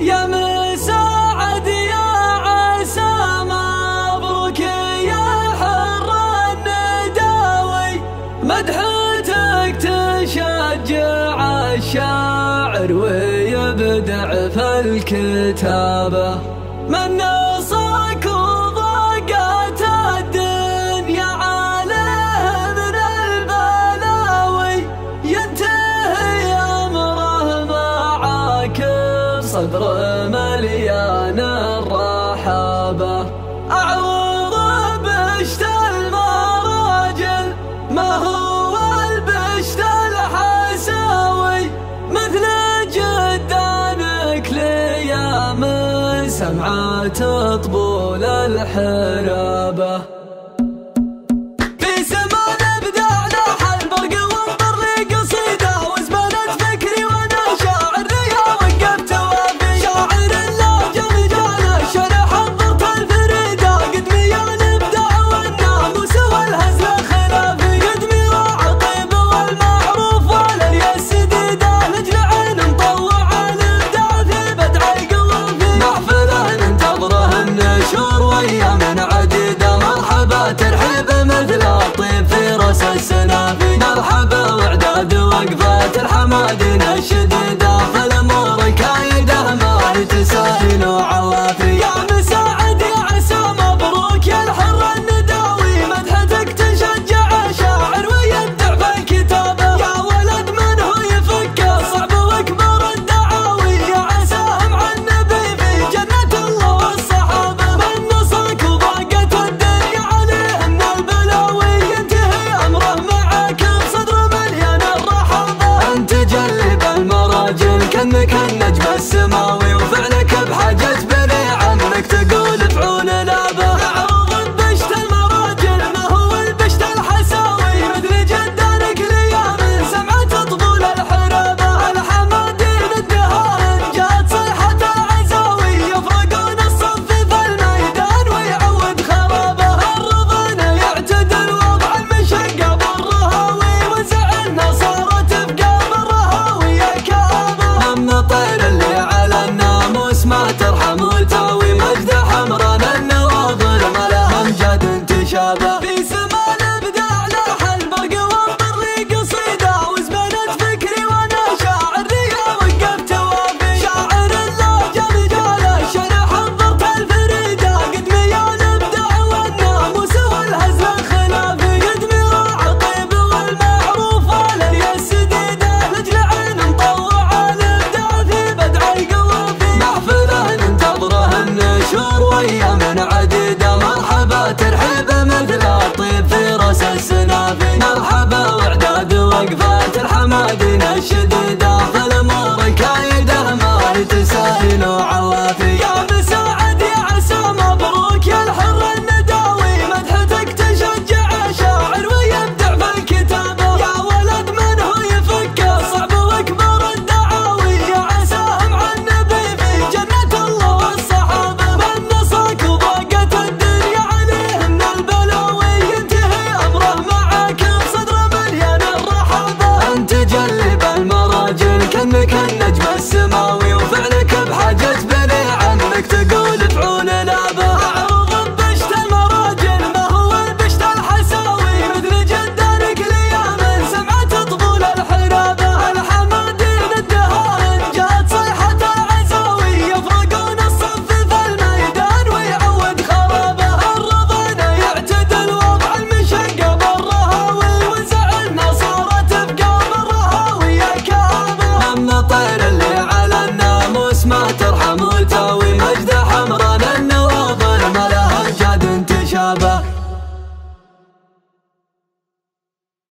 يا مساعد يا عسى مبروك يا حر النداوي. مدحتك تشجع الشاعر ويبدع في الكتابة. من نصاكم غابة أعوض بشت المراجل. ما هو البشت الحساوي؟ مثل جدانك ليام سمعة تطبول الحرابة. وقفات الحمادي نشد the